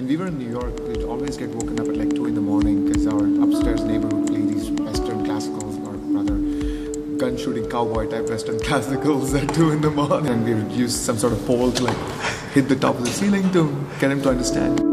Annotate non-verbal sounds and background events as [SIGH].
When we were in New York, we'd always get woken up at like 2 in the morning because our upstairs neighbor would play these Western classicals, or rather, gun shooting cowboy type Western [LAUGHS] classicals at 2 in the morning. And we would use some sort of pole to like hit the top of the ceiling to get him to understand.